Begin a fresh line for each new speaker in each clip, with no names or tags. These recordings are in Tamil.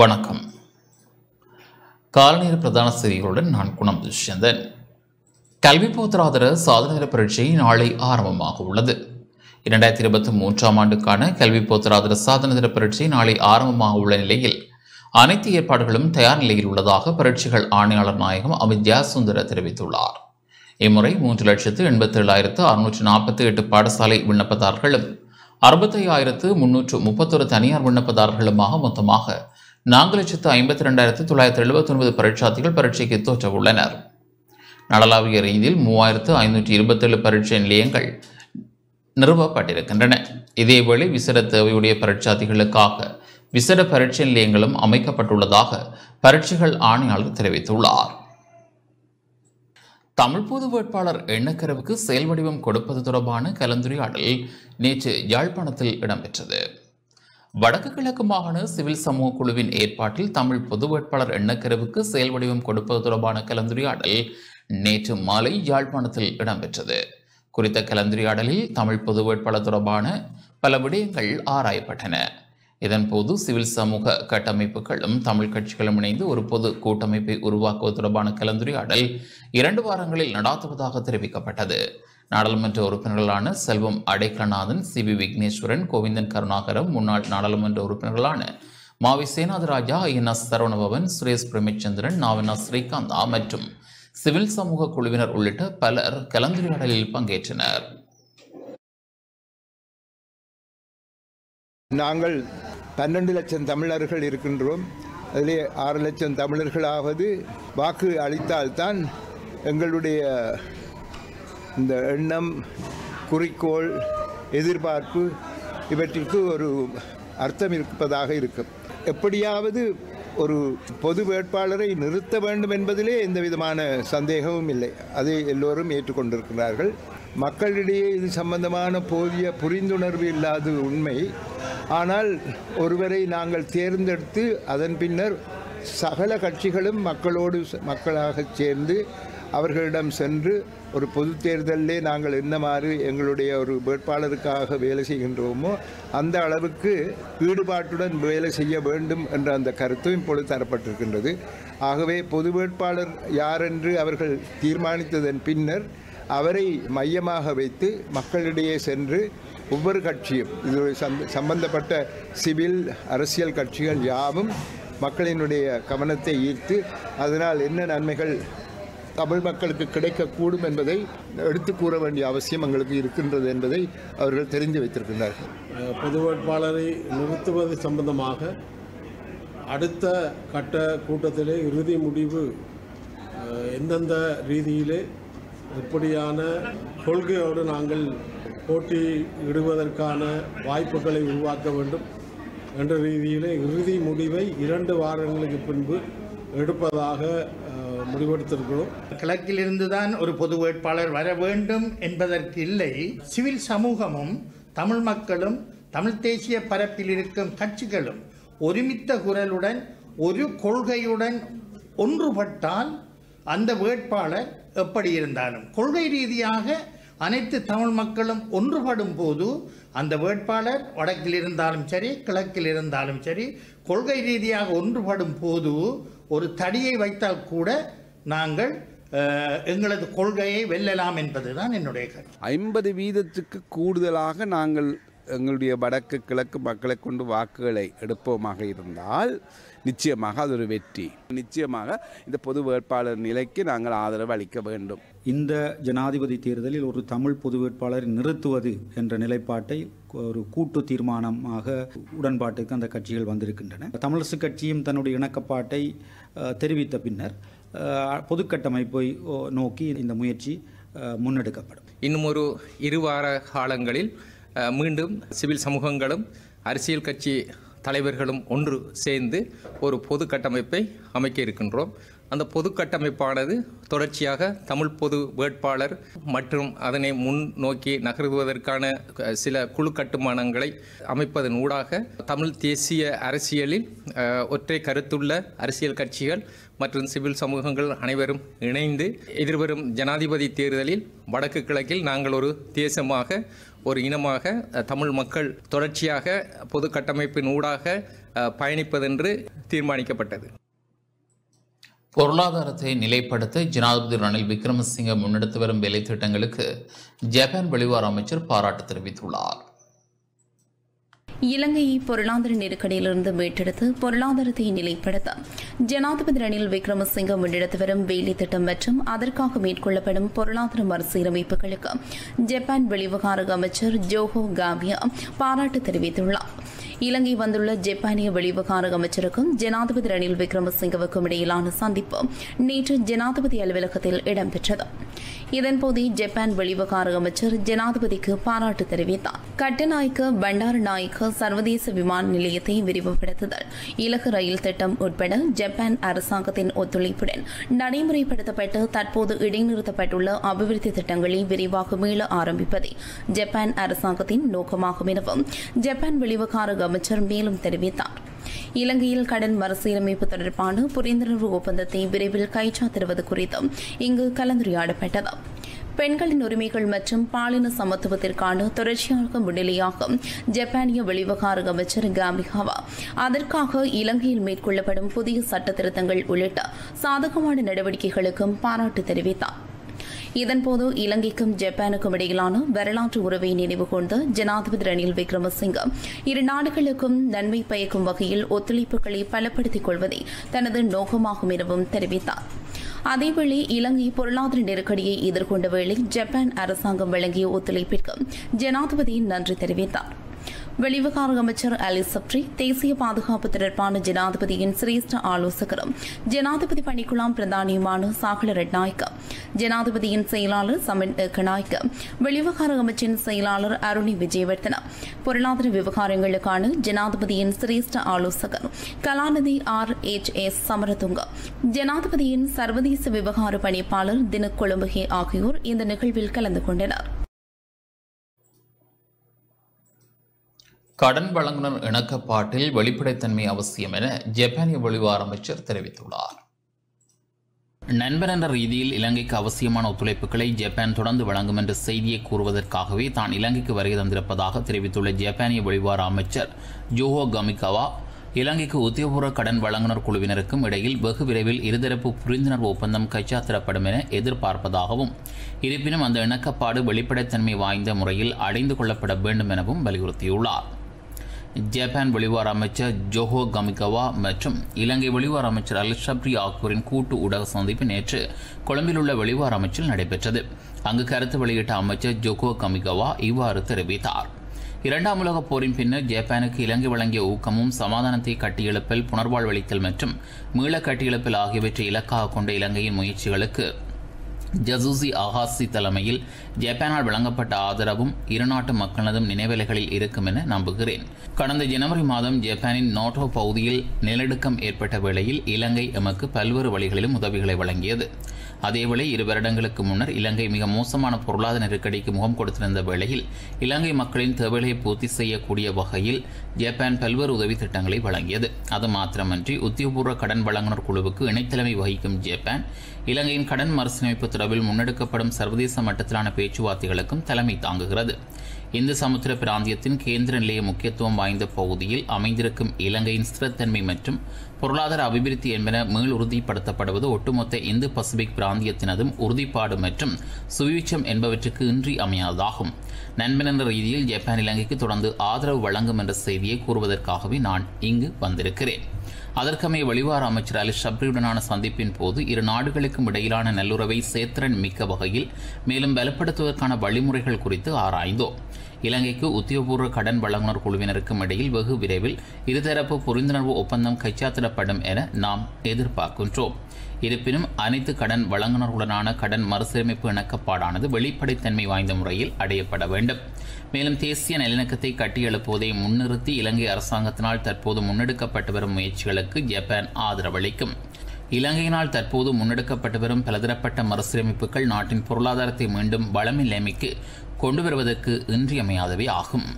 வணக்கம். காலநேர பிரதான செய்திகளுடன் நான் குணம் துஷ்யந்தன். கல்வி போத்தராதர சாதனைதர பரீட்சை நாளை ஆரம்பமாக உள்ளது. இரண்டாயிரத்தி இருபத்தி மூன்றாம் ஆண்டுக்கான கல்வி போத்தராதர சாதனைதர பரீட்சை நாளை ஆரம்பமாக உள்ள நிலையில் அனைத்து ஏற்பாடுகளும் தயார் நிலையில் உள்ளதாக பரீட்சைகள் ஆணையாளர் நாயகம் அமித்யா சுந்தர தெரிவித்துள்ளார். இம்முறை மூன்று லட்சத்து எண்பத்தேழாயிரத்து அறுநூற்று நாற்பத்தி எட்டு பாடசாலை விண்ணப்பதாரர்களும் அறுபத்தையாயிரத்து முன்னூற்று முப்பத்தொரு தனியார் விண்ணப்பதாரர்களுமாக மொத்தமாக நான்கு லட்சத்து ஐம்பத்தி ரெண்டாயிரத்து தொள்ளாயிரத்து எழுபத்தி ஒன்பது பரீட்சார்த்திகள் பரீட்சைக்கு தோற்ற உள்ளனர் நடலாவிய ரீதியில் மூவாயிரத்து ஐநூற்றி இருபத்தேழு பரீட்சை நிலையங்கள் நிறுவப்பட்டிருக்கின்றன. இதேவேளை விசேட தேவையுடைய பரீட்சார்த்திகளுக்காக விசேட பரீட்சை நிலையங்களும் அமைக்கப்பட்டுள்ளதாக பரீட்சைகள் ஆணையாளர் தெரிவித்துள்ளார். தமிழ் பொது வேட்பாளர் எண்ணக்கரவுக்கு செயல் வடிவம் கொடுப்பது தொடர்பான கலந்துரையாடல் நேற்று யாழ்ப்பாணத்தில் இடம்பெற்றது. வடக்கு கிழக்கு மாகாண சிவில் சமூக குழுவின் ஏற்பாட்டில் தமிழ் பொது வேட்பாளர் எண்ணக்கருவுக்கு செயல் வடிவம் கொடுப்பது தொடர்பான கலந்துரையாடல் நேற்று மாலை யாழ்ப்பாணத்தில் இடம்பெற்றது. குறித்த கலந்துரையாடலில் தமிழ் பொது வேட்பாளர் தொடர்பான பல விடயங்கள் ஆராயப்பட்டன. இதன்போது சிவில் சமூக கட்டமைப்புகளும் தமிழ் கட்சிகளும் இணைந்து ஒரு பொது கூட்டமைப்பை உருவாக்குவது தொடர்பான கலந்துரையாடல் இரண்டு வாரங்களில் நடாத்துவதாக தெரிவிக்கப்பட்டது. நாடாளுமன்ற உறுப்பினர்களான செல்வம் அடைக்கலநாதன் சி வி விக்னேஸ்வரன் கோவிந்தன் கருணாகரம் முன்னாள் நாடாளுமன்ற உறுப்பினர்களான மாவி சேனாதராஜா என் எஸ் சரவணபவன் சுரேஷ் பிரமிச்சந்திரன் நாவினா ஸ்ரீகாந்தா மற்றும் சிவில் சமூக குழுவினர் உள்ளிட்ட பலர் கலந்துரையாடலில் பங்கேற்றனர்.
நாங்கள் பன்னெண்டு லட்சம் தமிழர்கள் இருக்கின்றோம். அதிலே ஆறு லட்சம் தமிழர்களாவது வாக்கு அளித்தால்தான் எங்களுடைய இந்த எண்ணம் குறிக்கோள் எதிர்பார்ப்பு இவற்றிற்கு ஒரு அர்த்தம் இருப்பதாக இருக்கும். எப்படியாவது ஒரு பொது வேட்பாளரை நிறுத்த வேண்டும் என்பதிலே எந்த விதமான சந்தேகமும் இல்லை. அதை எல்லோரும் ஏற்றுக்கொண்டிருக்கிறார்கள். மக்களிடையே இது சம்பந்தமான போதிய புரிந்துணர்வு இல்லாத உண்மை. ஆனால் ஒருவரை நாங்கள் தேர்ந்தெடுத்து அதன் பின்னர் சகல கட்சிகளும் மக்களோடு ச- சேர்ந்து அவர்களிடம் சென்று ஒரு பொது தேர்தலிலே நாங்கள் என்னமாறு எங்களுடைய ஒரு வேட்பாளருக்காக வேலை செய்கின்றோமோ அந்த அளவுக்கு ஈடுபாட்டுடன் வேலை செய்ய வேண்டும் என்ற அந்த கருத்தும் இப்பொழுது தரப்பட்டிருக்கின்றது. ஆகவே பொது வேட்பாளர் யார் என்று அவர்கள் தீர்மானித்ததன் பின்னர் அவரை மையமாக வைத்து மக்களிடையே சென்று ஒவ்வொரு கட்சியும் இது சம்ப- சம்பந்தப்பட்ட சிவில் அரசியல் கட்சிகள் யாவும் மக்களினுடைய கவனத்தை ஈர்த்து அதனால் என்ன நன்மைகள் தமிழ் மக்களுக்கு கிடைக்கக்கூடும் என்பதை எடுத்து கூற வேண்டிய அவசியம் எங்களுக்கு இருக்கின்றது என்பதை அவர்கள் தெரிந்து வைத்திருக்கின்றார்கள்.
பொது வேட்பாளரை நிறுத்துவது சம்பந்தமாக அடுத்த கட்ட கூட்டத்திலே இறுதி முடிவு எந்தெந்த ரீதியிலே எப்படியான கொள்கையோடு நாங்கள் போட்டி இடுவதற்கான வாய்ப்புகளை உருவாக்க வேண்டும் என்ற ரீதியிலே இறுதி முடிவை இரண்டு வாரங்களுக்கு பின்பு எடுப்பதாக முடிவெடுத்திருக்கிறோம்.
கிழக்கிலிருந்து தான் ஒரு பொது வேட்பாளர் வர வேண்டும் என்பதற்கு இல்லை. சிவில் சமூகமும் தமிழ் மக்களும் தமிழ் தேசிய பரப்பில் இருக்கும் கட்சிகளும் ஒருமித்த குரலுடன் ஒரு கொள்கையுடன் ஒன்றுபட்டால் அந்த வேட்பாளர் எப்படி இருந்தாலும். கொள்கை ரீதியாக அனைத்து தமிழ் மக்களும் ஒன்றுபடும் போது அந்த வேட்பாளர் வடக்கில் இருந்தாலும் சரி கிழக்கில் இருந்தாலும் சரி கொள்கை ரீதியாக ஒன்றுபடும் போது ஒரு தடியை வைத்தால் கூட நாங்கள் எங்களது கொள்கையை வெல்லலாம் என்பதுதான் என்னுடைய கருத்து.
ஐம்பது வீதத்துக்கு கூடுதலாக நாங்கள் எங்களுடைய வடக்கு கிழக்கு மக்களை கொண்டு வாக்குகளை எடுப்போமாக இருந்தால் நிச்சயமாக அது ஒரு வெற்றி. நிச்சயமாக இந்த பொது வேட்பாளர் நிலைக்கு நாங்கள் ஆதரவு அளிக்க வேண்டும்.
இந்த ஜனாதிபதி தேர்தலில் ஒரு தமிழ் பொது வேட்பாளரை நிறுத்துவது என்ற நிலைப்பாட்டை ஒரு கூட்டு தீர்மானமாக உடன்பாட்டுக்கு அந்த கட்சிகள் வந்திருக்கின்றன. தமிழரசு கட்சியும் தன்னுடைய இணக்கப்பாட்டை தெரிவித்த பின்னர் பொதுக்கட்டமைப்பை ஓ, நோக்கி இந்த முயற்சி முன்னெடுக்கப்படும்.
இன்னும் ஒரு இருவார காலங்களில் மீண்டும் சிவில் சமூகங்களும் அரசியல் கட்சி தலைவர்களும் ஒன்று சேர்ந்து ஒரு பொது கட்டமைப்பை அமைக்க இருக்கின்றோம். அந்த பொது கட்டமைப்பானது தொடர்ச்சியாக தமிழ் பொது வேட்பாளர் மற்றும் அதனை முன் நோக்கி நகர்வதற்கான சில குழு கட்டுமானங்களை அமைப்பதன் ஊடாக தமிழ் தேசிய அரசியலில் ஒற்றை கருத்துள்ள அரசியல் கட்சிகள் மற்றும் சிவில் சமூகங்கள் அனைவரும் இணைந்து எதிர்வரும் ஜனாதிபதி தேர்தலில் வடக்கு கிழக்கில் நாங்கள் ஒரு தேசமாக ஒரு இனமாக தமிழ் மக்கள் தொடர்ச்சியாக பொது கட்டமைப்பின் ஊடாக பயணிப்பதென்று தீர்மானிக்கப்பட்டது.
பொருளாதாரத்தை நிலைப்படுத்த ஜனாதிபதி ரணில் விக்ரமசிங்க முன்னெடுத்து வரும் வேலை திட்டங்களுக்கு ஜப்பான் வெளிவார அமைச்சர் பாராட்டு தெரிவித்துள்ளார்.
இலங்கையை பொருளாதார நெருக்கடியிலிருந்து மீட்டெடுத்து பொருளாதாரத்தை நிலைப்படுத்த ஜனாதிபதி ரணில் விக்ரமசிங்க முன்னெடுத்து வரும் வேலை திட்டம் மற்றும் அதற்காக மேற்கொள்ளப்படும் பொருளாதார மறுசீரமைப்புகளுக்கு ஜப்பான் வெளிவிவகார அமைச்சர் ஜோஹோ காபியா பாராட்டு தெரிவித்துள்ளார். இலங்கை வந்துள்ள ஜப்பானிய வெளிவிவகார அமைச்சருக்கும் ஜனாதிபதி ரணில் விக்ரமசிங்கவுக்கும் இடையிலான சந்திப்பு நேற்று ஜனாதிபதி அலுவலகத்தில் இடம்பெற்றது. இதன்போது ஜப்பான் வெளிவிவகார அமைச்சர் ஜனாதிபதிக்கு பாராட்டு தெரிவித்தார். கட்டநாயக்க பண்டாரநாயக்க சர்வதேச விமான நிலையத்தை விரிவுபடுத்துதல் இலகு ரயில் திட்டம் உட்பட ஜப்பான் அரசாங்கத்தின் ஒத்துழைப்புடன் நடைமுறைப்படுத்தப்பட்டு தற்போது இடைநிறுத்தப்பட்டுள்ள அபிவிருத்தி திட்டங்களை விரிவாக மீள ஆரம்பிப்பதே ஜப்பான் அரசாங்கத்தின் நோக்கமாகும் எனவும் ஜப்பான் வெளிவிவகார அமைச்சர் மேலும் தெரிவித்தார். இலங்கையில் கடன் மறுசீரமைப்பு தொடர்பான புரிந்துணர்வு ஒப்பந்தத்தை விரைவில் கைச்சாத்திடுவது குறித்தும் இங்கு கலந்துரையாடப்பட்டது. பெண்களின் உரிமைகள் மற்றும் பாலின சமத்துவத்திற்கான தொடர்ச்சியாக முன்னிலையாகும் ஜப்பானிய வெளிவகார அமைச்சர் காமிகாவா அதற்காக இலங்கையில் மேற்கொள்ளப்படும் புதிய சட்ட திருத்தங்கள் உள்ளிட்ட சாதகமான நடவடிக்கைகளுக்கும் பாராட்டு தெரிவித்தார். இதன்போது இலங்கைக்கும் ஜப்பானுக்கும் இடையிலான வரலாற்று உறவை நினைவு கொண்ட ஜனாதிபதி ரணில் விக்ரமசிங்க இரு நாடுகளுக்கும் நன்மை பயக்கும் வகையில் ஒத்துழைப்புகளை பலப்படுத்திக் கொள்வதே தனது நோக்கமாகும் எனவும் தெரிவித்தார். அதேவேளை இலங்கை பொருளாதார நெருக்கடியை எதிர்கொண்ட வேளை ஜப்பான் அரசாங்கம் வழங்கிய ஒத்துழைப்பிற்கு ஜனாதிபதி நன்றி தெரிவித்தார். வெளிவிவகார அமைச்சர் அலி சப்ரி தேசிய பாதுகாப்பு தொடர்பான ஜனாதிபதியின் சிரேஷ்ட ஆலோசகரும் ஜனாதிபதி பணிக்குழாம் பிரதானியுமான சாகல ரெட்நாயக்க ஜனாதிபதியின் செயலாளர் சமின் கநாயக்க வெளிவிவகார அமைச்சின் செயலாளர் அருணி விஜயவர்தன பொருளாதார விவகாரங்களுக்கான ஜனாதிபதியின் சிரேஷ்ட ஆலோசகர் கலாநிதி ஆர் எச் எஸ் சமரதுங்க ஜனாதிபதியின் சர்வதேச விவகார பணிப்பாளர் தினக் கொழும்புகே ஆகியோர் இந்த நிகழ்வில் கலந்து கொண்டனர்.
கடன் வழங்குனர் இணக்கப்பாட்டில் வெளிப்படைத்தன்மை அவசியம் என ஜப்பானிய வெளிவார அமைச்சர் தெரிவித்துள்ளார். நண்பர் என்ற ரீதியில் இலங்கைக்கு அவசியமான ஒத்துழைப்புகளை ஜப்பான் தொடர்ந்து வழங்கும் என்ற செய்தியை கூறுவதற்காகவே தான் இலங்கைக்கு வருகை தந்திருப்பதாக தெரிவித்துள்ள ஜப்பானிய வெளிவார அமைச்சர் ஜோஹோ கமிகவா இலங்கைக்கு உத்தியோகபூர்வ கடன் வழங்குனர் குழுவினருக்கும் இடையில் வெகு விரைவில் இருதரப்பு புரிந்துணர்வு ஒப்பந்தம் கைச்சாத்திடப்படும் என எதிர்பார்ப்பதாகவும் இருப்பினும் அந்த இணக்கப்பாடு வெளிப்படைத்தன்மை வாய்ந்த முறையில் அடைந்து கொள்ளப்பட வேண்டும் எனவும் வலியுறுத்தியுள்ளார். ஜப்பான் வெளிவார அமைச்சர் ஜோஹோ கமிகவா மற்றும் இலங்கை வெளிவார அமைச்சர் அல் ஷப்ரி ஆகியோரின் கூட்டு ஊடக சந்திப்பு நேற்று கொழும்பில் உள்ள வெளிவார அமைச்சில் நடைபெற்றது. அங்கு கருத்து வெளியிட்ட அமைச்சர் ஜோகோ கமிகவா இவ்வாறு தெரிவித்தார். இரண்டாம் உலகப் போரின் பின்னர் ஜப்பானுக்கு இலங்கை வழங்கிய ஊக்கமும் சமாதானத்தை கட்டியெழுப்பல் புனர்வாழ்வளித்தல் மற்றும் மீள கட்டியெழுப்பல் ஆகியவற்றை இலக்காக கொண்ட இலங்கையின் முயற்சிகளுக்கு ஜசூசி அகாசி தலைமையில் ஜப்பானால் வழங்கப்பட்ட ஆதரவும் இருநாட்டு மக்களதும் நினைவலைகளில் இருக்கும் என நம்புகிறேன். கடந்த ஜனவரி மாதம் ஜப்பானின் நோட்டோ பகுதியில் நிலநடுக்கம் ஏற்பட்ட வேளையில் இலங்கை எமக்கு பல்வேறு வழிகளிலும் உதவிகளை வழங்கியது. அதேவேளை இரு வருடங்களுக்கு முன்னர் இலங்கை மிக மோசமான பொருளாதார நெருக்கடிக்கு முகம் கொடுத்திருந்த வேளையில் இலங்கை மக்களின் தேவைகளை பூர்த்தி செய்யக்கூடிய வகையில் ஜப்பான் பல்வேறு உதவி திட்டங்களை வழங்கியது. அது மாத்திரமன்றி உத்தியோகபூர்வ கடன் வழங்குனர் குழுவுக்கு இணைத்தலைமை வகிக்கும் ஜப்பான் இலங்கையின் கடன் மறுசீரமைப்பு தொடர்பில் முன்னெடுக்கப்படும் சர்வதேச மட்டத்திலான பேச்சுவார்த்தைகளுக்கும் தலைமை தாங்குகிறது. இந்து சமுத்திர பிராந்தியத்தின் கேந்திர நிலைய முக்கியத்துவம் வாய்ந்த பகுதியில் அமைந்திருக்கும் இலங்கையின் ஸ்திரத்தன்மை மற்றும் பொருளாதார அபிவிருத்தி என்பன மீள் உறுதிப்படுத்தப்படுவது ஒட்டுமொத்த இந்து பசிபிக் பிராந்தியத்தினதும் உறுதிப்பாடு மற்றும் சுவிச்சம் என்பவற்றுக்கு இன்றி அமையாததாகும். நண்பன் என்ற ரீதியில் ஜப்பான் இலங்கைக்கு தொடர்ந்து ஆதரவு வழங்கும் என்ற செய்தியை கூறுவதற்காகவே நான் இங்கு வந்திருக்கிறேன். அதற்கமைய வெளிவார அமைச்சர் அலி ஷப்ரியுடனான சந்திப்பின் போது இரு நாடுகளுக்கும் இடையிலான நல்லுறவை சேத்திரன் மிக்க வகையில் மேலும் பலப்படுத்துவதற்கான வழிமுறைகள் குறித்து ஆராய்ந்தோம். இலங்கைக்கு உத்தியோகபூர்வ கடன் வழங்குனர் குழுவினருக்கும் இடையில் வெகு விரைவில் இருதரப்பு புரிந்துணர்வு ஒப்பந்தம் கைச்சாத்திடப்படும் என நாம் எதிர்பார்க்கின்றோம். இருப்பினும் அனைத்து கடன் வழங்குனர்களுடனான கடன் மறுசீரமைப்பு இணக்கப்பாடானது வெளிப்படைத்தன்மை வாய்ந்த முறையில் அடையப்பட வேண்டும். மேலும் தேசிய நல்லிணக்கத்தை கட்டியெழுப்புவதை முன்னிறுத்தி இலங்கை அரசாங்கத்தினால் தற்போது முன்னெடுக்கப்பட்டு வரும் முயற்சிகளுக்கு ஜப்பான் ஆதரவளிக்கும். இலங்கையினால் தற்போது முன்னெடுக்கப்பட்டு வரும் பலதரப்பட்ட மறுசீரமைப்புகள் நாட்டின் பொருளாதாரத்தை மீண்டும் வளம் நிலைமைக்கு கொண்டு வருவதற்கு இன்றியமையாதவை ஆகும்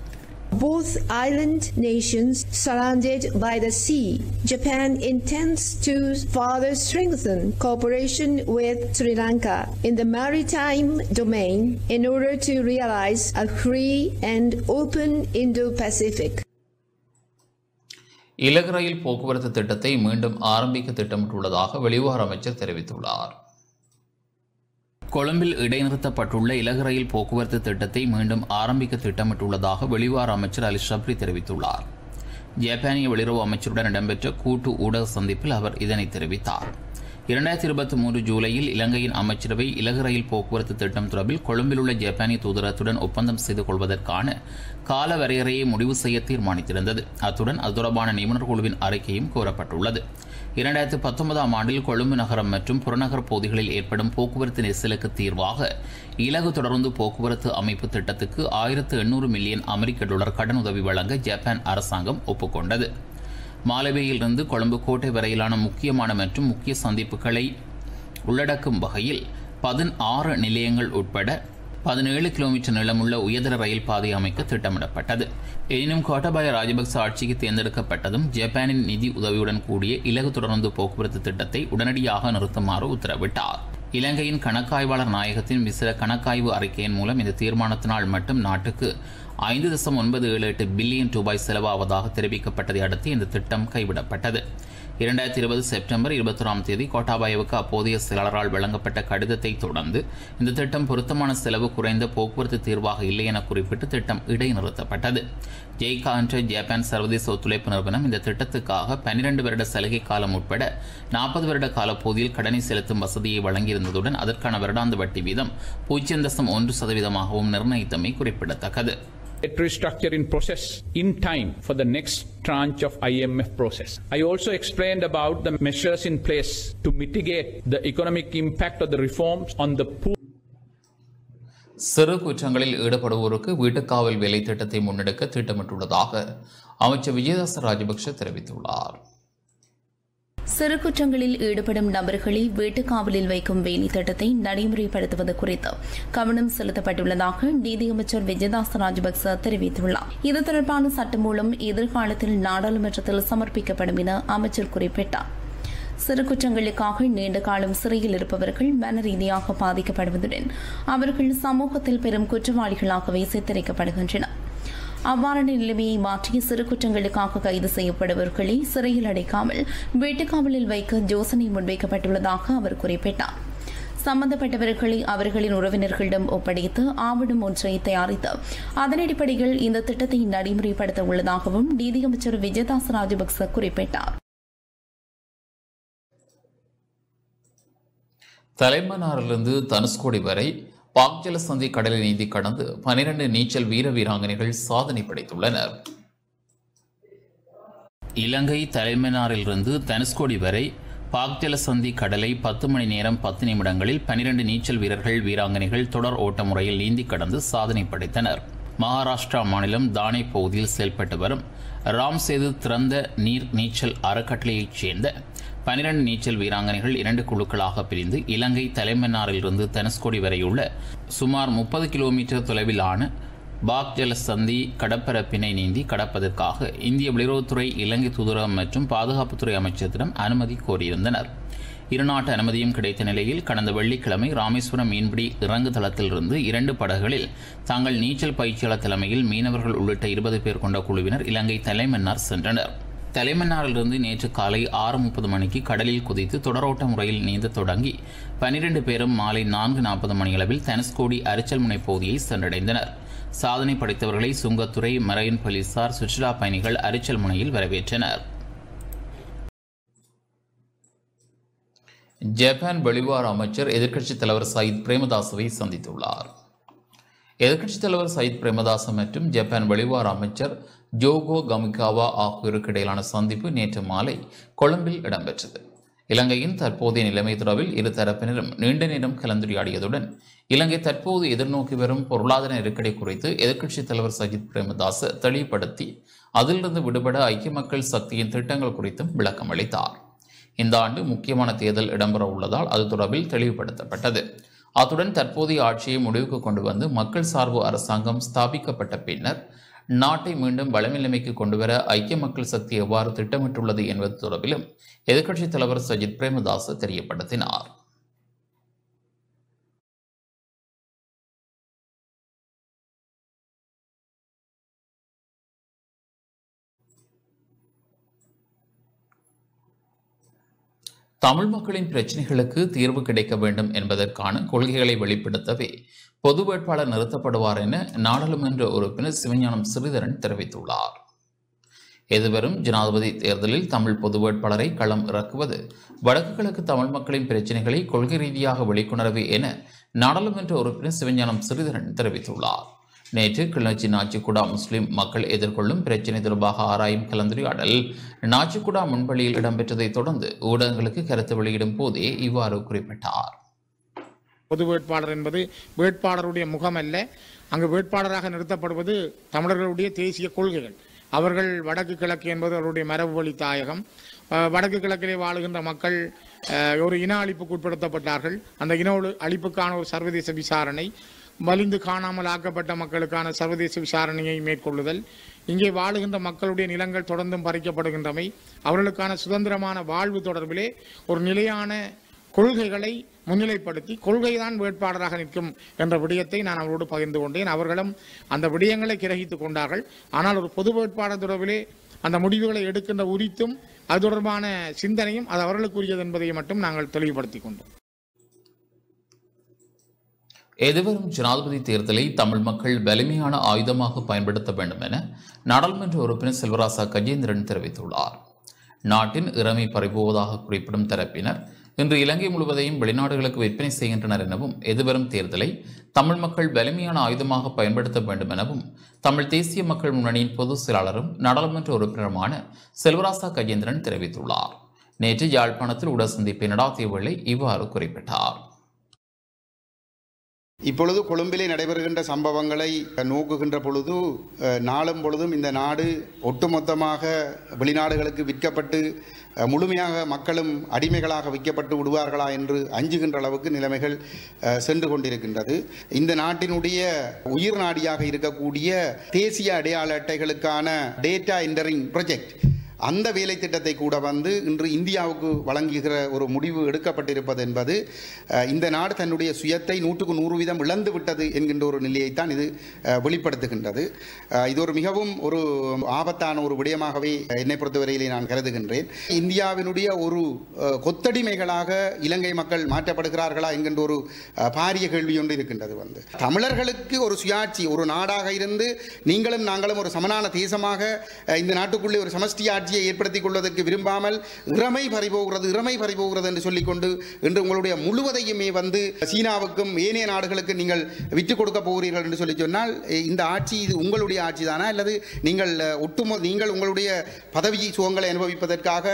Both island nations surrounded by the sea. Japan intends to further strengthen cooperation with Sri Lanka in the maritime domain in order to realize a free and open Indo-Pacific.
இலகு ரயில் போக்குவரத்து திட்டத்தை மீண்டும் ஆரம்பிக்க திட்டமிட்டுள்ளதாக வெளிவார அமைச்சர் தெரிவித்துள்ளார். கொழும்பில் இடைநிறுத்தப்பட்டுள்ள இலகு ரயில் போக்குவரத்து திட்டத்தை மீண்டும் ஆரம்பிக்க திட்டமிட்டுள்ளதாக வெளிவார அமைச்சர் அலி ஷப்ரி தெரிவித்துள்ளார். ஜப்பானிய வெளியுறவு அமைச்சருடன் இடம்பெற்ற கூட்டு ஊடக சந்திப்பில் அவர் இதனை தெரிவித்தார். இரண்டாயிரத்தி இருபத்தி மூன்று ஜூலையில் இலங்கையின் அமைச்சரவை இலகு ரயில் போக்குவரத்து திட்டம் தொடர்பில் கொழும்பில் உள்ள ஜப்பானிய தூதரத்துடன் ஒப்பந்தம் செய்து கொள்வதற்கான கால வரையறையை முடிவு செய்ய தீர்மானித்திருந்தது. அத்துடன் அது தொடர்பான நிபுணர் குழுவின் அறிக்கையும் கூறப்பட்டுள்ளது இரண்டாயிரத்தி பத்தொன்பதாம் ஆண்டில் கொழும்பு நகரம் மற்றும் புறநகர் பகுதிகளில் ஏற்படும் போக்குவரத்து நெரிசலுக்கு தீர்வாக இலகு தொடர்ந்து போக்குவரத்து அமைப்பு திட்டத்துக்கு ஆயிரத்து எண்ணூறு மில்லியன் அமெரிக்க டாலர் கடனுதவி வழங்க ஜப்பான் அரசாங்கம் ஒப்புக்கொண்டது. மாலவேயிலிருந்து கொழும்பு கோட்டை வரையிலான முக்கியமான மற்றும் முக்கிய சந்திப்புகளை உள்ளடக்கும் வகையில் பதினாறு நிலையங்கள் உட்பட பதினேழு கிலோமீட்டர் நீளமுள்ள உயர்தர ரயில் பாதை அமைக்க திட்டமிடப்பட்டது. எனினும் கோட்டபாய ராஜபக்ச ஆட்சிக்கு தேர்ந்தெடுக்கப்பட்டதும் ஜப்பானின் நிதி உதவியுடன் கூடிய இலகு தொடர்ந்து போக்குவரத்து திட்டத்தை உடனடியாக நிறுத்துமாறு உத்தரவிட்டார். இலங்கையின் கணக்காய்வாளர் நாயகத்தின் விசிற கணக்காய்வு அறிக்கையின் மூலம் இந்த தீர்மானத்தினால் மட்டும் நாட்டுக்கு ஐந்து தசம் ஒன்பது ஏழு எட்டு பில்லியன் ரூபாய் செலவாவதாக தெரிவிக்கப்பட்டதை அடுத்து இந்த திட்டம் கைவிடப்பட்டது. இரண்டாயிரத்தி இருபது செப்டம்பர் இருபத்தொராம் தேதி கோட்டாபாயவுக்கு அப்போதைய செயலாளரால் வழங்கப்பட்ட கடிதத்தை தொடர்ந்து இந்த திட்டம் பொருத்தமான செலவு குறைந்த போக்குவரத்து தீர்வாக இல்லை என குறிப்பிட்டு திட்டம் இடைநிறுத்தப்பட்டது. ஜெய்கா என்ற ஜப்பான் சர்வதேச ஒத்துழைப்பு நிறுவனம் இந்த திட்டத்துக்காக பன்னிரண்டு வருட சலுகை காலம் உட்பட நாற்பது வருட காலப்பகுதியில் கடனை செலுத்தும் வசதியை வழங்கியிருந்ததுடன் அதற்கான வருடாந்த வட்டி வீதம் பூஜ்ஜியம் தசம் ஒன்று சதவீதமாகவும் நிர்ணயித்தமை குறிப்பிடத்தக்கது.
Debt restructuring process in time for the next tranche of IMF process. I also explained about the measures in place to mitigate the economic impact of the reforms on the poor.
சிறு குற்றங்களில் ஈடுபடுவோருக்கு வீட்டுக்காவல் வேலை திட்டத்தை முன்னெடுக்க திட்டமிட்டுள்ளதாக அமைச்சர் விஜயதாச ராஜபக்ஷ தெரிவித்துள்ளார்
சிறு குற்றங்களில் ஈடுபடும் நபர்களை வீட்டுக்காவலில் வைக்கும் வேலை திட்டத்தை நடைமுறைப்படுத்துவது குறித்து கவனம் செலுத்தப்பட்டுள்ளதாக நீதியமைச்சர் விஜயதாஸ் ராஜபக்ச தெரிவித்துள்ளார். இது தொடர்பான சட்டமூலம் எதிர்காலத்தில் நாடாளுமன்றத்தில் சமர்ப்பிக்கப்படும் என அமைச்சர் குறிப்பிட்டார். சிறு குற்றங்களுக்காக நீண்ட காலம் சிறையில் இருப்பவர்கள் மன ரீதியாக பாதிக்கப்படுவதுடன் அவர்கள் சமூகத்தில் பெரும் குற்றவாளிகளாகவே சித்தரிக்கப்படுகின்றனர். அவ்வாறான நிலைமையை மாற்றி சிறு குற்றங்களுக்காக கைது செய்யப்படுபவர்களை சிறையில் அடைக்காமல் வீட்டுக்காவலில் வைக்க யோசனை முன்வைக்கப்பட்டுள்ளதாக அவர் குறிப்பிட்டார். சம்பந்தப்பட்டவர்களை அவர்களின் உறவினர்களிடம் ஒப்படைத்து ஆவணம் ஒன்றை தயாரித்து அதன் அடிப்படையில் இந்த திட்டத்தை நடைமுறைப்படுத்த உள்ளதாகவும் நீதியமைச்சர் விஜயதாஸ் ராஜபக்ச குறிப்பிட்டார்.
தலைமன்னாரிலிருந்து தனுஷ்கோடி வரை பாக்ஜல சந்தி கடலை நீந்தி கடந்து பனிரெண்டு நீச்சல் வீர வீராங்கனைகள் சாதனை படைத்துள்ளனர். இலங்கை தலைமன்னாரிலிருந்து தனுஷ்கோடி வரை பாக்ஜல சந்தி கடலை பத்து மணி நேரம் பத்து நிமிடங்களில் பனிரெண்டு நீச்சல் வீரர்கள் வீராங்கனைகள் தொடர் ஓட்ட முறையில் நீந்தி கடந்து சாதனை படைத்தனர். மகாராஷ்டிரா மாநிலம் தானே பகுதியில் செயல்பட்டு வரும் ராம்சேது திறந்த நீர் நீச்சல் அறக்கட்டளையைச் சேர்ந்த பனிரெண்டு நீச்சல் வீராங்கனைகள் இரண்டு குழுக்களாக பிரிந்து இலங்கை தலைமன்னாரிலிருந்து தனுஷ்கோடி வரையுள்ள சுமார் முப்பது கிலோமீட்டர் தொலைவிலான பாக் ஜல சந்தி கடற்பரப்பினை நீந்தி கடப்பதற்காக இந்திய வெளியுறவுத்துறை இலங்கை தூதரகம் மற்றும் பாதுகாப்புத்துறை அமைச்சரிடம் அனுமதி கோரியிருந்தனர். இருநாட்டு அனுமதியும் கிடைத்த நிலையில் கடந்த வெள்ளிக்கிழமை ராமேஸ்வரம் மீன்பிடி இறங்கு தளத்திலிருந்து இரண்டு படகுகளில் தாங்கள் நீச்சல் பயிற்சியாளர் தலைமையில் மீனவர்கள் உள்ளிட்ட இருபது பேர் கொண்ட குழுவினர் இலங்கை தலைமன்னார் சென்றனர். தலைமன்னாரிலிருந்து நேற்று காலை ஆறு முப்பது மணிக்கு கடலில் குதித்து தொடரோட்ட முறையில் நீந்த தொடங்கி பனிரெண்டு பேரும் மாலை நான்கு நாற்பது மணியளவில் தனுஷ்கோடி அரிச்சல்முனை பகுதியை சென்றடைந்தனர். சாதனை படைத்தவர்களை சுங்கத்துறை மரையன் போலீசார் சுற்றுலா பயணிகள் அரிச்சல்முனையில் வரவேற்றனர். ஜப்பான் வெளிவார அமைச்சர் எதிர்க்கட்சித் தலைவர் சயித் பிரேமதாசவை சந்தித்துள்ளார். எதிர்க்கட்சித் தலைவர் சயித் பிரேமதாச மற்றும் ஜப்பான் வெளிவார அமைச்சர் ஜோகோ கமிகாவா ஆகியோருக்கு இடையிலான சந்திப்பு நேற்று மாலை கொழும்பில் இடம்பெற்றது. இலங்கையின் தற்போதைய நிலைமை தொடர்பில் இரு தரப்பினரும் நீண்ட நேரம் கலந்துரையாடியதுடன் இலங்கை தற்போது எதிர்நோக்கி வரும் பொருளாதார நெருக்கடி குறித்து எதிர்க்கட்சித் தலைவர் சஜித் பிரேமதாஸ் தெளிவுபடுத்தி அதிலிருந்து விடுபட ஐக்கிய மக்கள் சக்தியின் திட்டங்கள் குறித்தும் விளக்கம் அளித்தார். இந்த ஆண்டு முக்கியமான தேர்தல் இடம்பெற உள்ளதால் அது தொடர்பில் தெளிவுபடுத்தப்பட்டது. அத்துடன் தற்போதைய ஆட்சியை முடிவுக்கு கொண்டு வந்து மக்கள் சார்பு அரசாங்கம் ஸ்தாபிக்கப்பட்ட பின்னர் நாட்டை மீண்டும் வளமில்லைமைக்கு கொண்டுவர ஐக்கிய மக்கள் சக்தி எவ்வாறு திட்டமிட்டுள்ளது என்பது தொடர்பிலும் எதிர்க்கட்சித் தலைவர் சஜித் பிரேமதாஸ் தெரியப்படுத்தினார். தமிழ் மக்களின் பிரச்சினைகளுக்கு தீர்வு கிடைக்க வேண்டும் என்பதற்கான கொள்கைகளை வெளிப்படுத்தவே பொது வேட்பாளர் நிறுத்தப்படுவார் என நாடாளுமன்ற உறுப்பினர் சிவஞானம் ஸ்ரீதரன் தெரிவித்துள்ளார். எதிர்வரும் ஜனாதிபதி தேர்தலில் தமிழ் பொது வேட்பாளரை களம் இறக்குவது வடக்கு கிழக்கு தமிழ் மக்களின் பிரச்சினைகளை கொள்கை ரீதியாக வெளிக்கொணரவே என நாடாளுமன்ற உறுப்பினர் சிவஞானம் ஸ்ரீதரன் தெரிவித்துள்ளார். நேற்று கிளர்ச்சி நாச்சிக்குடா முஸ்லிம் மக்கள் எதிர்கொள்ளும் பிரச்சினை தொடர்பாக ஆராயும் கலந்துரையாடல். நாச்சிக்குடா முன்பள்ளியில் இடம்பெற்றதைத் தொடர்ந்து ஊடகங்களுக்கு கருத்து வெளியிடும் போதே இவ்வாறு குறிப்பிட்டார்.
பொது வேட்பாளர் என்பது வேட்பாளருடைய முகம் அல்ல அங்கு வேட்பாளராக நிறுத்தப்படுவது தமிழர்களுடைய தேசிய கொள்கைகள். அவர்கள் வடக்கு கிழக்கு என்பது அவருடைய மரபு வழி தாயகம். வடக்கு கிழக்கிலே வாழுகின்ற மக்கள் ஒரு இன அழிப்புக்கு உட்படுத்தப்பட்டார்கள். அந்த இன அழிப்புக்கான ஒரு சர்வதேச விசாரணை மலிந்து காணாமல் ஆக்கப்பட்ட மக்களுக்கான சர்வதேச விசாரணையை மேற்கொள்ளுதல் இங்கே வாழுகின்ற மக்களுடைய நிலங்கள் தொடர்ந்தும் பறிக்கப்படுகின்றமை அவர்களுக்கான சுதந்திரமான வாழ்வு தொடர்பிலே ஒரு நிலையான கொள்கைகளை முன்னிலைப்படுத்தி கொள்கைதான் வேட்பாளராக நிற்கும் என்ற விடயத்தை நான் அவரோடு பகிர்ந்து கொண்டேன். அவர்களும் அந்த விடயங்களை கிரகித்துக் கொண்டார்கள். ஆனால் ஒரு பொது வேட்பாளர் தொடர்பிலே அந்த முடிவுகளை எடுக்கின்ற உரித்தும் அது தொடர்பான சிந்தனையும் அது அவர்களுக்குரியது என்பதை மட்டும் நாங்கள் தெளிவுபடுத்திக் கொண்டோம்.
எதிர்வரும் ஜனாதிபதி தேர்தலை தமிழ் மக்கள் வலிமையான ஆயுதமாக பயன்படுத்த வேண்டும் என நாடாளுமன்ற உறுப்பினர் செல்வராசா கஜேந்திரன் தெரிவித்துள்ளார். நாட்டின் இறமை பறிபோவதாக குறிப்பிடும் தரப்பினர் இன்று இலங்கை முழுவதையும் வெளிநாடுகளுக்கு விற்பனை செய்கின்றனர் எனவும் எதிர்வரும் தேர்தலை தமிழ் மக்கள் வலிமையான ஆயுதமாக பயன்படுத்த வேண்டும் எனவும் தமிழ் தேசிய மக்கள் முன்னணியின் பொதுச் செயலாளரும் நாடாளுமன்ற உறுப்பினருமான செல்வராசா கஜேந்திரன் தெரிவித்துள்ளார். நேற்று யாழ்ப்பாணத்தில் உடல் சந்திப்பை நடாத்திய வேளை இவ்வாறு குறிப்பிட்டார்.
இப்பொழுது கொழும்பிலே நடைபெறுகின்ற சம்பவங்களை நோக்குகின்ற பொழுது நாளும் பொழுதும் இந்த நாடு ஒட்டுமொத்தமாக வெளிநாடுகளுக்கு விற்கப்பட்டு முழுமையாக மக்களும் அடிமைகளாக விற்கப்பட்டு விடுவார்களா என்று அஞ்சுகின்ற அளவுக்கு நிலைமைகள் சென்று கொண்டிருக்கின்றது. இந்த நாட்டினுடைய உயிர் நாடியாக இருக்கக்கூடிய தேசிய அடையாள அட்டைகளுக்கான டேட்டா என்டரிங் ப்ரொஜெக்ட் அந்த வேலை திட்டத்தை கூட வந்து இன்று இந்தியாவுக்கு வழங்குகிற ஒரு முடிவு எடுக்கப்பட்டிருப்பது என்பது இந்த நாடு தன்னுடைய சுயத்தை நூற்றுக்கு நூறு வீதம் இழந்து விட்டது என்கின்ற ஒரு நிலையைத்தான் இது வெளிப்படுத்துகின்றது. இது ஒரு மிகவும் ஒரு ஆபத்தான ஒரு விடயமாகவே என்னை பொறுத்தவரையிலே நான் கருதுகின்றேன். இந்தியாவினுடைய ஒரு கொத்தடிமைகளாக இலங்கை மக்கள் மாற்றப்படுகிறார்களா என்கின்ற ஒரு பாரிய கேள்வி ஒன்று இருக்கின்றது வந்து. தமிழர்களுக்கு ஒரு சுயாட்சி ஒரு நாடாக இருந்து நீங்களும் நாங்களும் ஒரு சமனான தேசமாக இந்த நாட்டுக்குள்ளே ஒரு சமஷ்டி ஆட்சி ஆட்சியை ஏற்படுத்திக் கொள்வதற்கு விரும்பாமல் இறமை பறிபோகிறது இறமை பறிபோகிறது என்று சொல்லிக்கொண்டு இன்று உங்களுடைய முழுவதையுமே வந்து சீனாவுக்கும் ஏனைய நாடுகளுக்கு நீங்கள் விற்றுக் கொடுக்க போகிறீர்கள் என்று சொல்லி சொன்னால் இந்த ஆட்சி இது உங்களுடைய ஆட்சி தானா? அல்லது நீங்கள் ஒட்டுமொ நீங்கள் உங்களுடைய பதவி சுகங்களை அனுபவிப்பதற்காக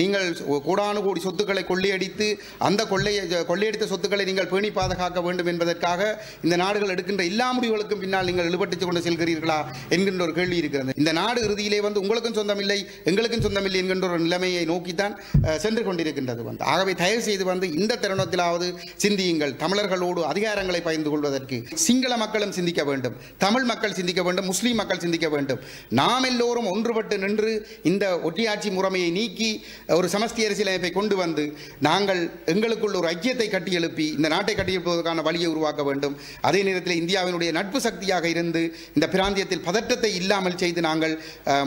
நீங்கள் கோடானு கோடி சொத்துக்களை கொள்ளையடித்து அந்த கொள்ளையை கொள்ளையடித்த சொத்துக்களை நீங்கள் பேணி பாதுகாக்க வேண்டும் என்பதற்காக இந்த நாடுகள் எடுக்கின்ற எல்லா முடிவுகளுக்கும் பின்னால் நீங்கள் ஈடுபட்டுக் கொண்டு செல்கிறீர்களா? என்கின்ற ஒரு கேள்வி இருக்கிறது. இந்த நாடு இறுதியிலே வந்து உங்களுக்கும் சொந்தமில்லை எங்களுக்கும் சொந்தமில்லை என்கின்ற ஒரு நிலைமையை நோக்கித்தான் சென்று கொண்டிருக்கின்றது வந்து. ஆகவே தயவு செய்து வந்து இந்த தருணத்திலாவது சிந்தியுங்கள். தமிழர்களோடு அதிகாரங்களை பகிர்ந்து கொள்வதற்கு சிங்கள மக்களும் சிந்திக்க வேண்டும். தமிழ் மக்கள் சிந்திக்க வேண்டும் முஸ்லீம் மக்கள் சிந்திக்க வேண்டும். நாம் எல்லோரும் ஒன்றுபட்டு நின்று இந்த ஒட்டியாட்சி முறைமையை நீக்கி ஒரு சமஸ்தி அரசியலமைப்பை கொண்டு வந்து நாங்கள் எங்களுக்குள் ஒரு ஐக்கியத்தை கட்டி எழுப்பி இந்த நாட்டை கட்டியெழுப்புவதற்கான வழியை உருவாக்க வேண்டும். அதே நேரத்தில் இந்தியாவினுடைய நட்பு சக்தியாக இருந்து இந்த பிராந்தியத்தில் பதற்றத்தை இல்லாமல் செய்து நாங்கள்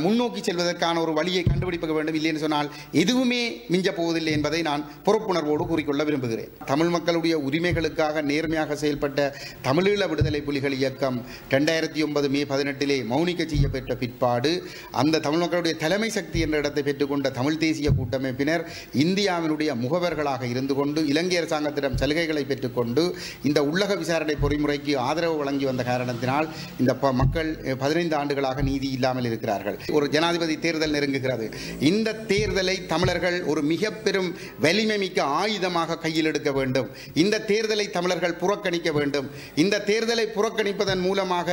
முன்னோக்கி செல்வதற்கான ஒரு வழியை கண்டுபிடிக்க வேண்டும் இல்லைன்னு சொன்னால் எதுவுமே மிஞ்சப் போவதில்லை என்பதை நான் பொறுப்புணர்வோடு கூறிக்கொள்ள விரும்புகிறேன். தமிழ் மக்களுடைய உரிமைகளுக்காக நேர்மையாக செயல்பட்ட தமிழீழ விடுதலை புலிகள் இயக்கம் ரெண்டாயிரத்தி ஒன்பது மே பதினெட்டிலே மௌனிக்க செய்யப்பட்ட பிற்பாடு அந்த தமிழ் மக்களுடைய தலைமை சக்தி என்ற இடத்தை பெற்றுக்கொண்ட தமிழ் தேசிய கூட்டமைப்பினர் இந்தியாவினுடைய முகவர்களாக இருந்து கொண்டு இலங்கை அரசாங்கத்திடம் சலுகைகளை பெற்றுக்கொண்டு இந்த உள்ளக விசாரணை பொறிமுறைக்கு ஆதரவு வழங்கி வந்த காரணத்தினால் இந்த ப- மக்கள் பதினைந்து ஆண்டுகளாக நீதி இல்லாமல் இருக்கிறார்கள். ஒரு ஜனாதிபதி தேர்தல் நெருங்குகிறது. வருகிறது. இந்த தேர்தலை தமிழர்கள் ஒரு மிக பெரும் வலிமை மிக்க ஆயுதமாக கையில் எடுக்க வேண்டும். இந்த தேர்தலை தமிழர்கள் புறக்கணிக்க வேண்டும். இந்த தேர்தலை புறக்கணிப்பதன் மூலமாக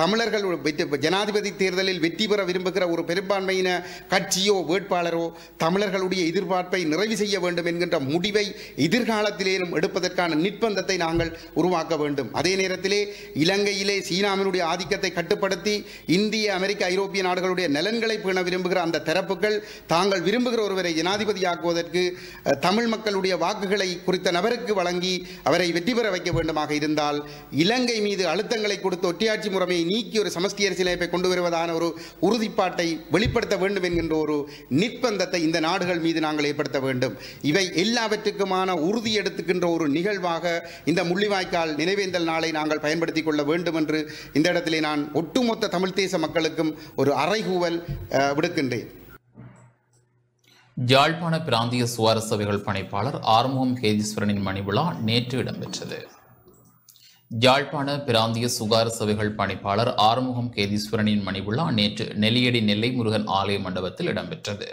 தமிழர்கள் ஜனாதிபதி தேர்தலில் வெற்றி பெற விரும்புகிற ஒரு பெரும்பான்மையின கட்சியோ வேட்பாளரோ தமிழர்களுடைய எதிர்பார்ப்பை நிறைவு செய்ய வேண்டும் என்கின்ற முடிவை எதிர்காலத்திலேயும் எடுப்பதற்கான நிர்பந்தத்தை நாங்கள் உருவாக்க வேண்டும். அதே நேரத்திலே இலங்கையிலே சீனாவினுடைய ஆதிக்கத்தை கட்டுப்படுத்தி இந்திய அமெரிக்க ஐரோப்பிய நாடுகளுடைய நலன்களை பேண விரும்புகிற அந்த தரப்புகள் தாங்கள் விரும்புகிற ஒருவரை ஜனாதிபதியாக்குவதற்கு தமிழ் மக்களுடைய வாக்குகளை குறித்த நபருக்கு வழங்கி அவரை வெற்றி பெற வைக்க வேண்டுமாக இருந்தால் இலங்கை மீது அழுத்தங்களை கொடுத்து ஒட்டியாட்சி முறையை நீக்கி ஒரு சமஸ்தி அரசியலமைப்பை கொண்டு வருவதான ஒரு உறுதிப்பாட்டை வெளிப்படுத்த வேண்டும் என்கின்ற ஒரு நிர்பந்தத்தை இந்த நாடுகள் மீது நாங்கள் ஏற்படுத்த வேண்டும். இவை எல்லாவற்றுக்குமான உறுதி எடுத்துக்கின்ற ஒரு நிகழ்வாக இந்த முள்ளிவாய்க்கால் நினைவேந்தல் நாளை நாங்கள் பயன்படுத்திக் கொள்ள வேண்டும் என்று இந்த இடத்திலே நான் ஒட்டுமொத்த தமிழ் தேச மக்களுக்கும் ஒரு அறைகூவல் அஹ், விடுக்கின்றேன்.
யாழ்ப்பாண பிராந்திய சுவார சபைகள் பணிப்பாளர் ஆறுமுகம் கேதீஸ்வரனின் மணிவிழா நேற்று இடம்பெற்றது. யாழ்ப்பாண பிராந்திய சுகார சபைகள் பணிப்பாளர் ஆறுமுகம் கேதீஸ்வரனின் மணிவிழா நேற்று நெல்லியடி நெல்லை முருகன் ஆலய மண்டபத்தில் இடம்பெற்றது.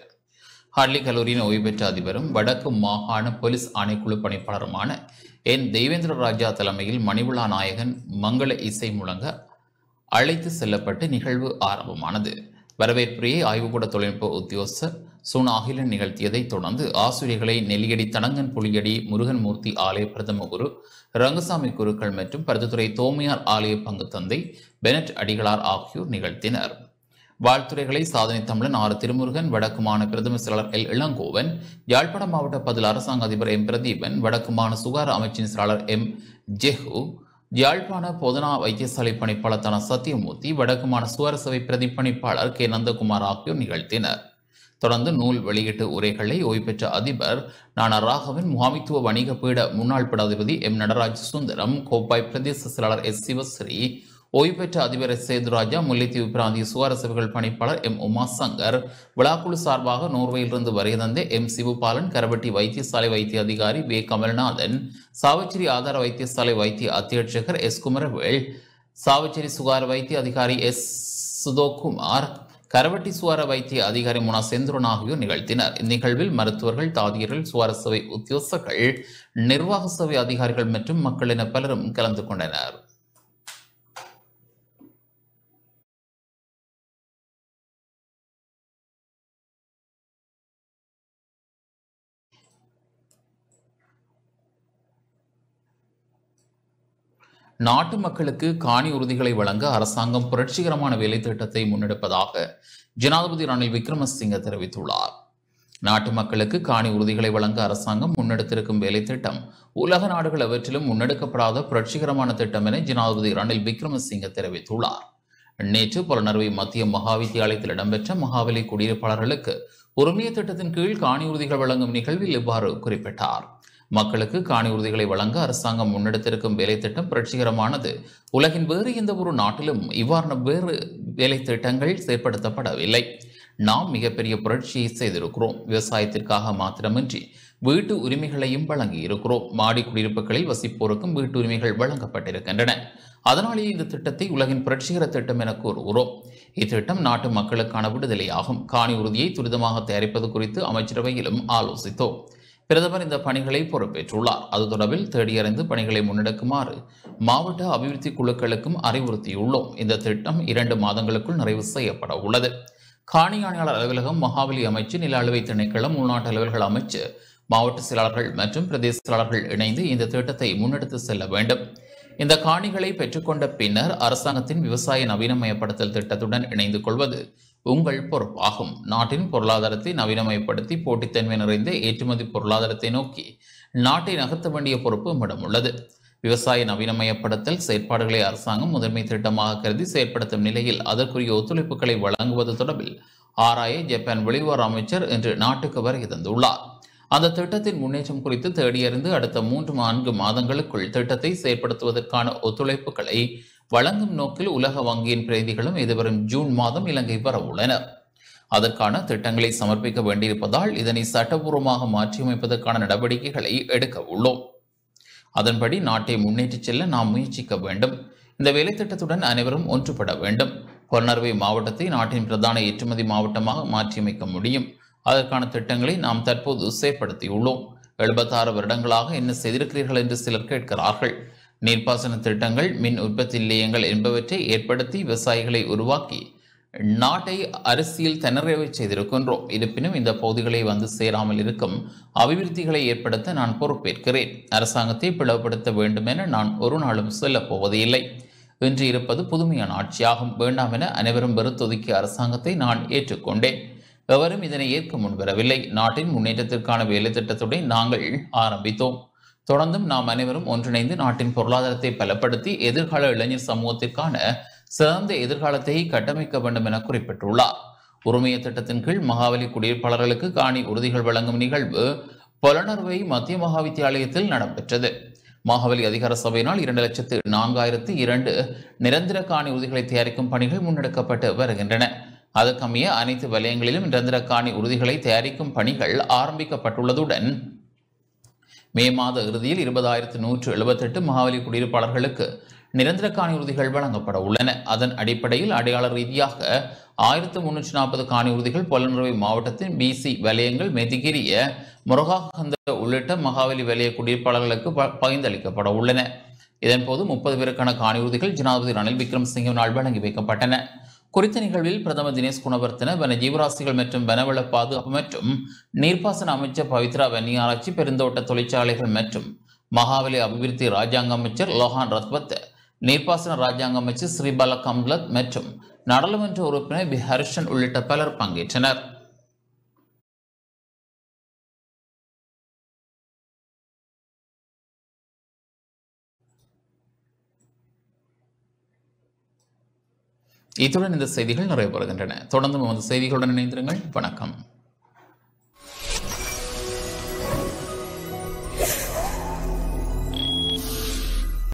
ஹார்லி கல்லூரியின் ஓய்வு பெற்ற அதிபரும் வடக்கு மாகாண போலீஸ் ஆணைக்குழு பணிப்பாளருமான என் தெய்வேந்திர ராஜா தலைமையில் மணிவிழா நாயகன் மங்கள இசை முழங்க அழைத்து செல்லப்பட்டு நிகழ்வு ஆரம்பமானது. வரவேற்புரையை ஆய்வுக்கூட தொழில்நுட்ப உத்தியோகஸ்தர் சுன் அகிலன் நிகழ்த்தியதைத் தொடர்ந்து ஆசிரியர்களை நெல்லியடி தனங்கன் புலியடி முருகன்மூர்த்தி ஆலய பிரதம குரு ரங்கசாமி குருக்கள் மற்றும் பருத்துத்துறை தோமையார் ஆலய பங்கு தந்தை பெனட் அடிகளார் ஆகியோர் நிகழ்த்தினர். வாழ்த்துறைகளை சாதனை தமிழன் ஆறு திருமுருகன் வடக்கு மாநில பிரதம செயலாளர் எல். இளங்கோவன் யாழ்ப்பாணம் மாவட்ட பதில் அரசாங்க அதிபர் எம். பிரதீபன் வடக்கு மாநில சுகார அமைச்சின் செயலாளர் எம். ஜெஹு யாழ்ப்பாண பொதுனா வைத்தியசாலை பணிப்பாளர் சத்தியமூர்த்தி வடக்குமான சுவரசவை பிரதிப்பணிப்பாளர் கே. நந்தகுமார் ஆகியோர் நிகழ்த்தினர். தொடர்ந்து நூல் வெளியீட்டு உரைகளை ஓய்வு பெற்ற அதிபர் நானா ராகவன் முகாமித்துவ வணிக பீட முன்னாள் பீடாதிபதி எம். நடராஜ் சுந்தரம் கோப்பாய் பிரதேச செயலாளர் எஸ். சிவஸ்ரீ ஓய்வு பெற்ற அதிபர் எஸ் சேதுராஜா முல்லைத்தீவு பிராந்திய சுகார சபைகள் பணிப்பாளர் எம். உமா சங்கர் விழாக்குழு சார்பாக நோர்வேயிலிருந்து வருகை தந்த எம். சிவபாலன் கரவட்டி வைத்தியசாலை வைத்திய அதிகாரி வே. கமல்நாதன் சாவச்சேரி ஆதார வைத்தியசாலை வைத்திய அத்தியட்சகர் எஸ். குமரவேல் சாவச்சேரி சுகார வைத்திய அதிகாரி எஸ். சுதோகுமார் கரவட்டி சுவார வைத்திய அதிகாரி முனா. செந்துரன் ஆகியோர் நிகழ்த்தினர். இந்நிகழ்வில் மருத்துவர்கள் தாதியர்கள் சுவார சபை உத்தியோகர்கள் நிர்வாக சபை அதிகாரிகள் மற்றும் மக்கள் என பலரும் கலந்து கொண்டனர். நாட்டு மக்களுக்கு காணி உறுதிகளை வழங்க அரசாங்கம் புரட்சிகரமான வேலை திட்டத்தை முன்னெடுப்பதாக ஜனாதிபதி ரணில் விக்ரமசிங்க தெரிவித்துள்ளார். நாட்டு மக்களுக்கு காணி உறுதிகளை வழங்க அரசாங்கம் முன்னெடுத்திருக்கும் வேலை திட்டம் உலக நாடுகள் அவற்றிலும் முன்னெடுக்கப்படாத புரட்சிகரமான திட்டம் என ஜனாதிபதி ரணில் விக்ரமசிங்க தெரிவித்துள்ளார். நேற்று புலனறுவை மத்திய மகாவித்தியாலயத்தில் இடம்பெற்ற மகாவலி குடியிருப்பாளர்களுக்கு ஒருமைய திட்டத்தின் கீழ் காணி உறுதிகள் வழங்கும் நிகழ்வில் இவ்வாறு குறிப்பிட்டார். மக்களுக்கு காணி உறுதிகளை வழங்க அரசாங்கம் முன்னெடுத்திருக்கும் வேலை திட்டம் புரட்சிகரமானது. உலகின் வேறு எந்த ஒரு நாட்டிலும் இவ்வாறான வேறு வேலை திட்டங்கள் செயற்படுத்தப்படவில்லை. நாம் மிகப்பெரிய புரட்சியை செய்திருக்கிறோம். விவசாயத்திற்காக மாத்திரமின்றி வீட்டு உரிமைகளையும் வழங்கி இருக்கிறோம் மாடி குடியிருப்புகளில் வசிப்போருக்கும் வீட்டு உரிமைகள் வழங்கப்பட்டிருக்கின்றன. அதனாலேயே இந்த திட்டத்தை உலகின் புரட்சிகர திட்டம் என கூறுகிறோம். இத்திட்டம் நாட்டு மக்களுக்கான விடுதலையாகும். காணி உறுதியை துரிதமாக தயாரிப்பது குறித்து அமைச்சரவையிலும் ஆலோசித்தோம். பிரதமர் இந்த பணிகளை பொறுப்பேற்றுள்ளார். அது தொடர்பில் தேடியறிந்து பணிகளை முன்னெடுக்குமாறு மாவட்ட அபிவிருத்தி குழுக்களுக்கும் அறிவுறுத்தியுள்ளோம். இந்த திட்டம் இரண்டு மாதங்களுக்குள் நிறைவு செய்யப்பட உள்ளது. காணி ஆணையாளர் அலுவலகம் மகாவலி அமைச்சு நில அலுவை திணைக்களம் உள்நாட்டு அலுவல்கள் அமைச்சு மாவட்ட செயலாளர்கள் மற்றும் பிரதேச செயலாளர்கள் இணைந்து இந்த திட்டத்தை முன்னெடுத்து செல்ல வேண்டும். இந்த காணிகளை பெற்றுக்கொண்ட பின்னர் அரசாங்கத்தின் விவசாய நவீனமயப்படுத்தல் திட்டத்துடன் இணைந்து கொள்வது உங்கள் பொறுப்பாகும். நாட்டின் பொருளாதாரத்தை நவீனமயப்படுத்தி போட்டித்தன்மை நிறைந்த ஏற்றுமதி பொருளாதாரத்தை நோக்கி நாட்டை நகர்த்த வேண்டிய பொறுப்பு நம்மிடம் உள்ளது. விவசாய நவீனமயப்படுத்தல் செயற்பாடுகளை அரசாங்கம் முதன்மை திட்டமாக கருதி செயற்படுத்தும் நிலையில் அதற்குரிய ஒத்துழைப்புகளை வழங்குவது தொடர்பில் ஆராய ஜப்பான் வெளிவார் அமைச்சர் இன்று நாட்டுக்கு வருகை தந்துள்ளார் அந்த திட்டத்தின் முன்னேற்றம் குறித்து தேடியறிந்து அடுத்த மூன்று நான்கு மாதங்களுக்குள் திட்டத்தை செயற்படுத்துவதற்கான ஒத்துழைப்புகளை வழங்கும் நோக்கில் உலக வங்கியின் பிரதிகளும் எதிர்வரும் ஜூன் மாதம் இலங்கை வர உள்ளனர் அதற்கான திட்டங்களை சமர்ப்பிக்க வேண்டியிருப்பதால் இதனை சட்டபூர்வமாக மாற்றியமைப்பதற்கான நடவடிக்கைகளை எடுக்க உள்ளோம். அதன்படி நாட்டை முன்னேற்றிச் செல்ல நாம் முயற்சிக்க வேண்டும். இந்த வேலை திட்டத்துடன் அனைவரும் ஒன்றுபட வேண்டும். பொன்னர்வை மாவட்டத்தை நாட்டின் பிரதான ஏற்றுமதி மாவட்டமாக மாற்றியமைக்க முடியும். அதற்கான திட்டங்களை நாம் தற்போது செயற்படுத்தியுள்ளோம். எழுபத்தாறு வருடங்களாக என்ன செய்திருக்கிறீர்கள் என்று சிலர் கேட்கிறார்கள். நீர்ப்பாசன திட்டங்கள் மின் உற்பத்தி நிலையங்கள் என்பவற்றை ஏற்படுத்தி விவசாயிகளை உருவாக்கி நாட்டை அரசியல் திணறவை செய்திருக்கின்றோம். இருப்பினும் இந்த பகுதிகளை வந்து சேராமல் இருக்கும் அபிவிருத்திகளை ஏற்படுத்த நான் பொறுப்பேற்கிறேன். அரசாங்கத்தை பிளவுபடுத்த வேண்டும் என நான் ஒரு நாளும் சொல்லப் போவதில்லை. இன்று இருப்பது புதுமையான ஆட்சியாகும். வேண்டாம் என அனைவரும் வெறுத்தொதுக்கிய அரசாங்கத்தை நான் ஏற்றுக்கொண்டேன். எவரும் இதனை ஏற்க முன்வரவில்லை. நாட்டின் முன்னேற்றத்திற்கான வேலை திட்டத்துடன் நாங்கள் ஆரம்பித்தோம். தொடர்ந்தும் நாம் அனைவரும் ஒன்றிணைந்து நாட்டின் பொருளாதாரத்தை பலப்படுத்தி எதிர்கால இளைஞர் சமூகத்திற்கான சிறந்த எதிர்காலத்தை கட்டமைக்க வேண்டும் என குறிப்பிட்டுள்ளார். உரிமைய திட்டத்தின் கீழ் மகாவலி குடியிருப்பாளர்களுக்கு காணி உறுதிகள் வழங்கும் நிகழ்வு பலனர்வை மத்திய மகாவித்தியாலயத்தில் நடைபெற்றது. மகாவலி அதிகார சபையினால் இரண்டு லட்சத்து நான்காயிரத்து இரண்டு நிரந்தர காணி உறுதிகளை தயாரிக்கும் பணிகள் முன்னெடுக்கப்பட்டு வருகின்றன. அதற்கமைய அனைத்து வலயங்களிலும் நிரந்தர காணி உறுதிகளை தயாரிக்கும் பணிகள் ஆரம்பிக்கப்பட்டுள்ளதுடன் மே மாத இறுதியில் இருபதாயிரத்து நூற்று எழுபத்தெட்டு மகாவலி குடியிருப்பாளர்களுக்கு நிரந்தர காணி உறுதிகள் வழங்கப்பட உள்ளன. அதன் அடிப்படையில் அடையாள ரீதியாக ஆயிரத்து முன்னூற்றி நாற்பது காணி உறுதிகள் பொலனறுவை மாவட்டத்தின் பிசி வலயங்கள் மெதிகிரிய முருகாகந்த உள்ளிட்ட மகாவலி வலய குடியிருப்பாளர்களுக்கு ப- பகிர்ந்தளிக்கப்பட உள்ளன. இதன்போது முப்பது பேருக்கான காணி உறுதிகள் ஜனாதிபதி ரணில் விக்ரமசிங்கவினால் வழங்கி வைக்கப்பட்டன. குறித்த நிகழ்வில் பிரதமர் தினேஷ் குணவர்த்தன வன ஜீவராசிகள் மற்றும் வனவள பாதுகாப்பு மற்றும் நீர்ப்பாசன அமைச்சர் பவித்ரா வன்னியாராய்ச்சி பெருந்தோட்ட தொழிற்சாலைகள் மற்றும் மகாவலி அபிவிருத்தி ராஜாங்க அமைச்சர் லோஹான் ரத்வத் நீர்ப்பாசன ராஜாங்க அமைச்சர் ஸ்ரீபால கம்லத் மற்றும் நாடாளுமன்ற உறுப்பினர் பி. ஹரிஷன் உள்ளிட்ட பலர் பங்கேற்றனர். இத்துடன் இந்த செய்திகள் நிறைவு பெறுகின்றன தொடர்ந்து நமது செய்திகளுடன் இணைந்திருங்கள். வணக்கம்.